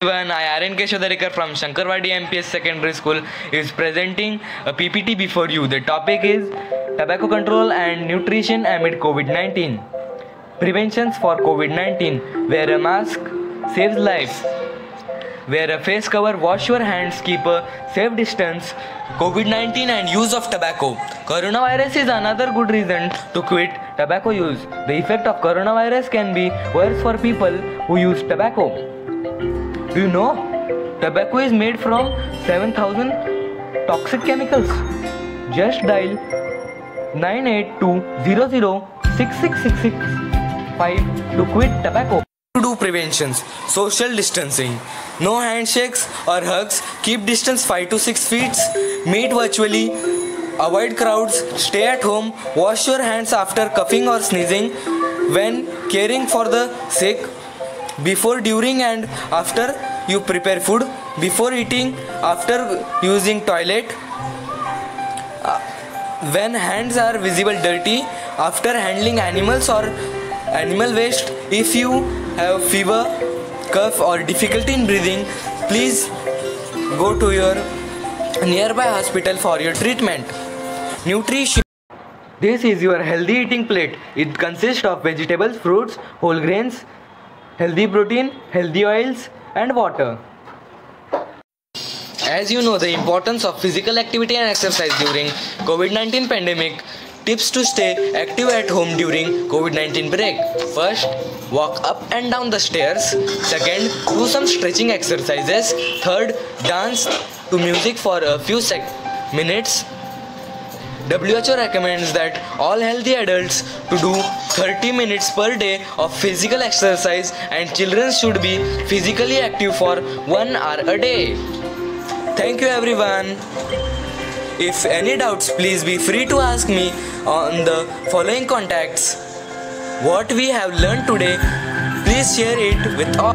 everyone, I Aryan Keshav Darekar from Shankarwadi MPS Secondary School is presenting a PPT before you. The topic is tobacco control and nutrition amid COVID-19. Preventions for COVID-19. Wear a mask, saves lives. Wear a face cover, wash your hands, keep a safe distance. COVID-19 and use of tobacco. Coronavirus is another good reason to quit tobacco use. The effect of coronavirus can be worse for people who use tobacco. Do you know? Tobacco is made from 7000 toxic chemicals. Just dial 982006665 to quit tobacco. To do preventions, social distancing, no handshakes or hugs, keep distance 5 to 6 feet, meet virtually, avoid crowds, stay at home, wash your hands after coughing or sneezing, when caring for the sick, before during and after you prepare food before eating after using toilet uh, when hands are visible dirty after handling animals or animal waste if you have fever cough or difficulty in breathing please go to your nearby hospital for your treatment. Nutrition. This is your healthy eating plate. It consists of vegetables fruits whole grains healthy protein, healthy oils, and water. As you know the importance of physical activity and exercise during COVID-19 pandemic, tips to stay active at home during COVID-19 break. First, walk up and down the stairs. Second, do some stretching exercises. Third, dance to music for a few sec- minutes. WHO recommends that all healthy adults to do 30 minutes per day of physical exercise and children should be physically active for 1 hour a day. Thank you everyone. If any doubts please be free to ask me on the following contacts. What we have learned today please share it with all